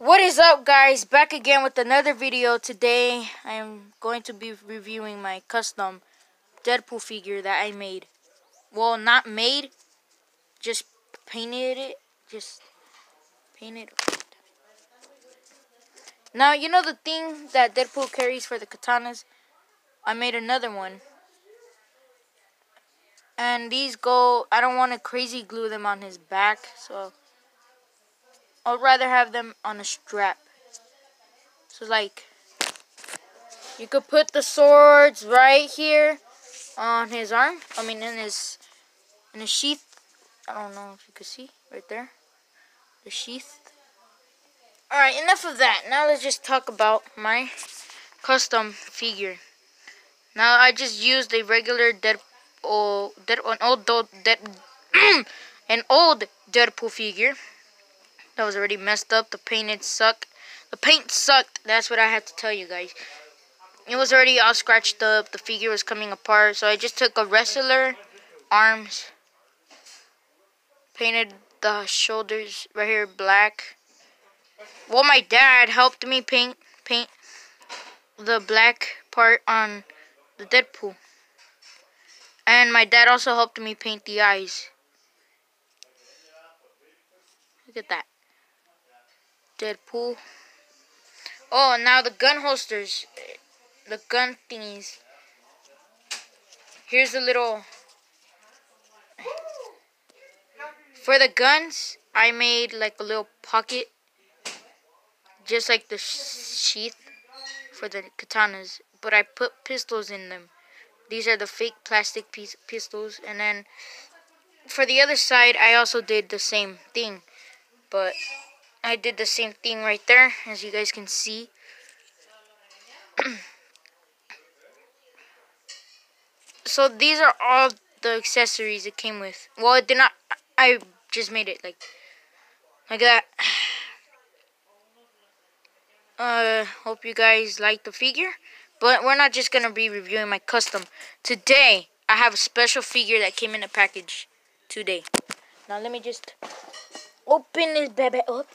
What is up guys? Back again with another video. Today I am going to be reviewing my custom Deadpool figure that I made. Well, not made, just painted it. Just painted. it. Now, you know the thing that Deadpool carries for the katanas? I made another one. And these go, I don't want to crazy glue them on his back, so I'd rather have them on a strap. So like, you could put the swords right here on his arm. I mean, in his in his sheath. I don't know if you can see right there, the sheath. All right, enough of that. Now let's just talk about my custom figure. Now I just used a regular dead, oh, dead, an old, dead, an old Deadpool figure that was already messed up. The painted suck. The paint sucked. That's what I had to tell you guys. It was already all scratched up. The figure was coming apart. So I just took a wrestler arms. Painted the shoulders right here black. Well, my dad helped me paint paint the black part on the Deadpool. And my dad also helped me paint the eyes. Look at that. Deadpool. Oh, now the gun holsters. The gun thingies. Here's a little... For the guns, I made like a little pocket. Just like the sheath for the katanas. But I put pistols in them. These are the fake plastic pistols. And then for the other side, I also did the same thing. But I did the same thing right there, as you guys can see. so these are all the accessories it came with. Well, it did not. I just made it like like that. Uh, hope you guys like the figure. But we're not just gonna be reviewing my custom. Today, I have a special figure that came in a package today. Now let me just open this baby up.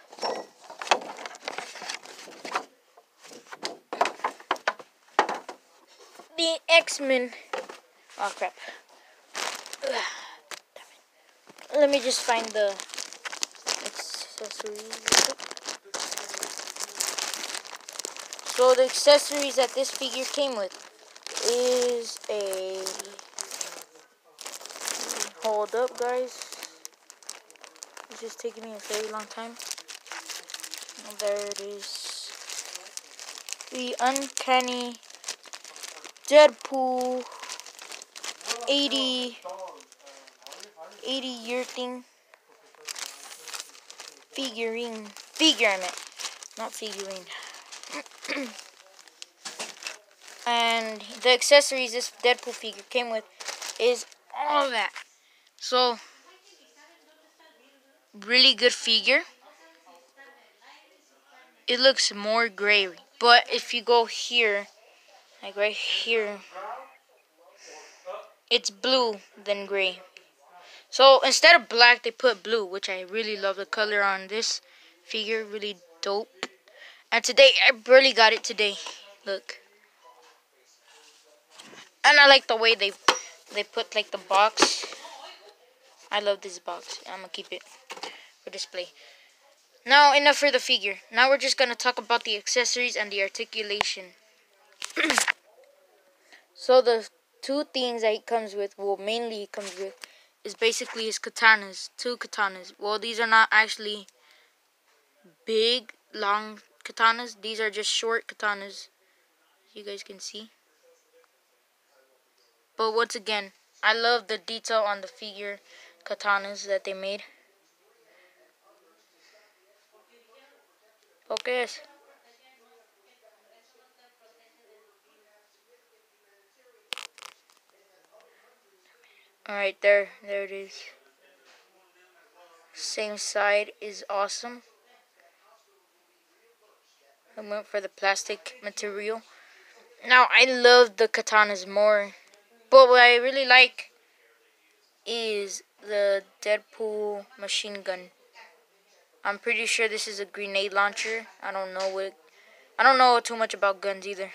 The X-Men. Oh crap. Let me just find the accessories. So the accessories that this figure came with is a hold up guys it's just taking me a very long time there it is. The uncanny Deadpool 80 80 year thing. Figurine. Figure I meant not figurine. And the accessories this Deadpool figure came with is all that. So, really good figure. It looks more gray, but if you go here, like right here, it's blue than gray. So instead of black, they put blue, which I really love the color on this figure. Really dope. And today, I barely got it today. Look. And I like the way they they put like the box. I love this box. I'm gonna keep it for display. Now, enough for the figure. Now we're just gonna talk about the accessories and the articulation. so the two things that he comes with, well, mainly he comes with, is basically his katanas. Two katanas. Well, these are not actually big, long katanas. These are just short katanas. You guys can see. But once again, I love the detail on the figure katanas that they made. Focus. Alright, there, there it is. Same side is awesome. I went for the plastic material. Now, I love the katanas more. But what I really like is the Deadpool machine gun. I'm pretty sure this is a grenade launcher. I don't know what. I don't know too much about guns either.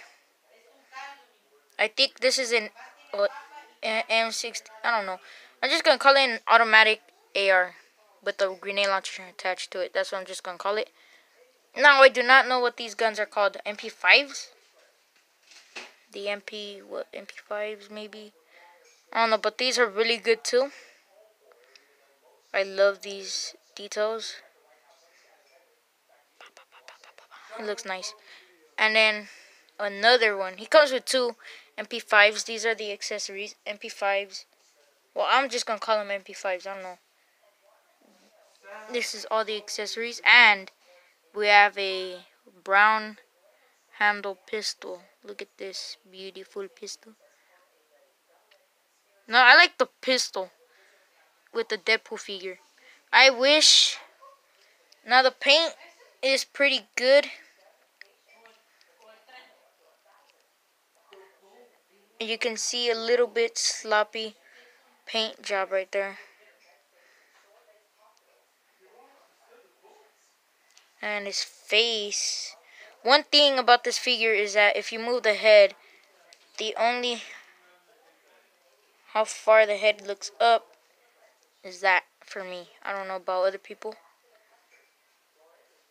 I think this is an uh, what, M60. I don't know. I'm just gonna call it an automatic AR with a grenade launcher attached to it. That's what I'm just gonna call it. Now I do not know what these guns are called. MP5s. The MP what MP5s maybe. I don't know, but these are really good too. I love these details. It looks nice. And then another one. He comes with two MP5s. These are the accessories. MP5s. Well, I'm just going to call them MP5s. I don't know. This is all the accessories. And we have a brown handle pistol. Look at this beautiful pistol. No, I like the pistol with the Deadpool figure. I wish... Now the paint is pretty good. You can see a little bit sloppy paint job right there. And his face. One thing about this figure is that if you move the head, the only how far the head looks up is that for me. I don't know about other people.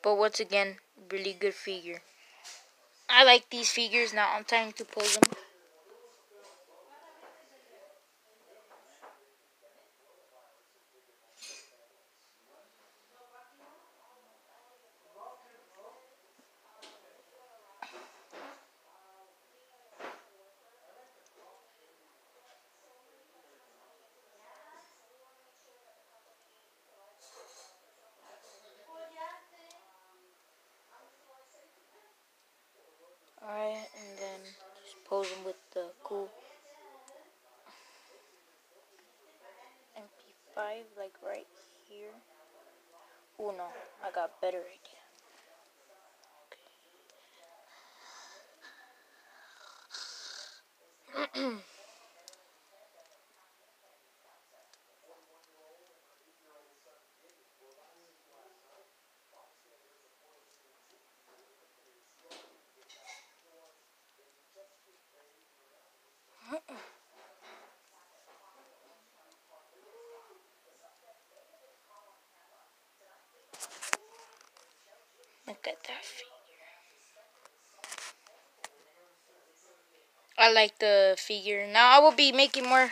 But once again, really good figure. I like these figures. Now I'm trying to pose them. Alright, and then just pose them with the cool MP5, like right here. Oh no, I got better idea. Look at that figure. I like the figure. Now I will be making more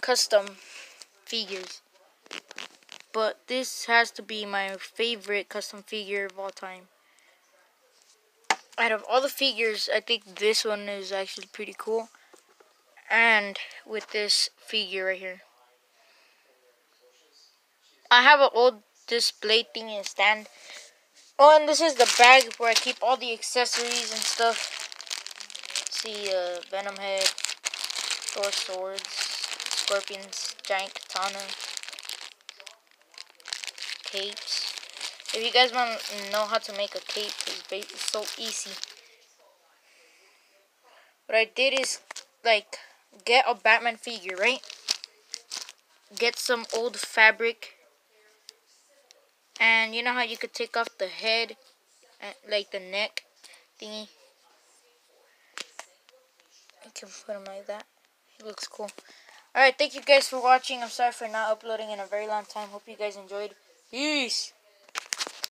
custom figures. But this has to be my favorite custom figure of all time. Out of all the figures, I think this one is actually pretty cool. And with this figure right here. I have an old display thing and stand Oh, and this is the bag where I keep all the accessories and stuff. See, uh, Venom Head, Thor Swords, Scorpions, Giant Katana, capes. If you guys want to know how to make a cape, it's so easy. What I did is, like, get a Batman figure, right? Get some old fabric and you know how you could take off the head, like the neck thingy? You can put him like that. He looks cool. Alright, thank you guys for watching. I'm sorry for not uploading in a very long time. Hope you guys enjoyed. Peace!